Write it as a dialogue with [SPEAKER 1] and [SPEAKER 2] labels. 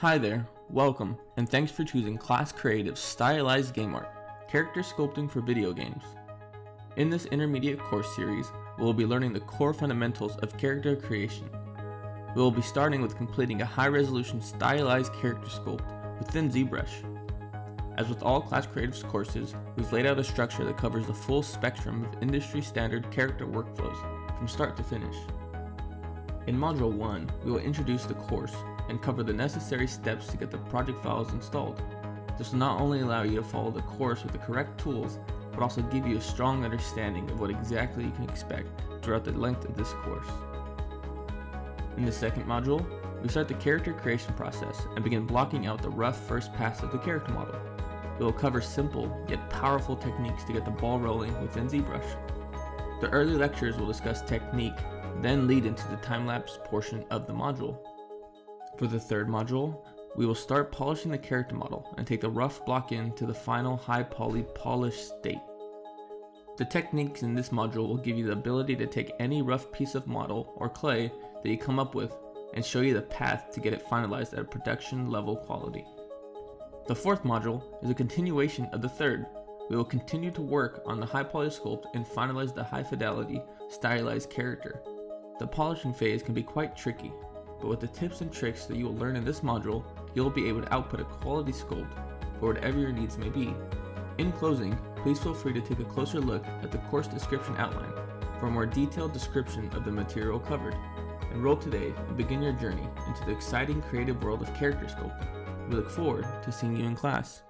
[SPEAKER 1] Hi there, welcome, and thanks for choosing Class Creative Stylized Game Art, Character Sculpting for Video Games. In this intermediate course series, we will be learning the core fundamentals of character creation. We will be starting with completing a high-resolution stylized character sculpt within ZBrush. As with all Class Creative's courses, we've laid out a structure that covers the full spectrum of industry-standard character workflows, from start to finish. In Module 1, we will introduce the course and cover the necessary steps to get the project files installed. This will not only allow you to follow the course with the correct tools, but also give you a strong understanding of what exactly you can expect throughout the length of this course. In the second module, we start the character creation process and begin blocking out the rough first pass of the character model. We will cover simple yet powerful techniques to get the ball rolling within ZBrush. The early lectures will discuss technique, then lead into the time-lapse portion of the module. For the third module, we will start polishing the character model and take the rough block in to the final high poly polished state. The techniques in this module will give you the ability to take any rough piece of model or clay that you come up with and show you the path to get it finalized at a production level quality. The fourth module is a continuation of the third. We will continue to work on the high poly sculpt and finalize the high fidelity stylized character. The polishing phase can be quite tricky, but with the tips and tricks that you will learn in this module, you'll be able to output a quality sculpt for whatever your needs may be. In closing, please feel free to take a closer look at the course description outline for a more detailed description of the material covered. Enroll today and begin your journey into the exciting creative world of character sculpting. We look forward to seeing you in class.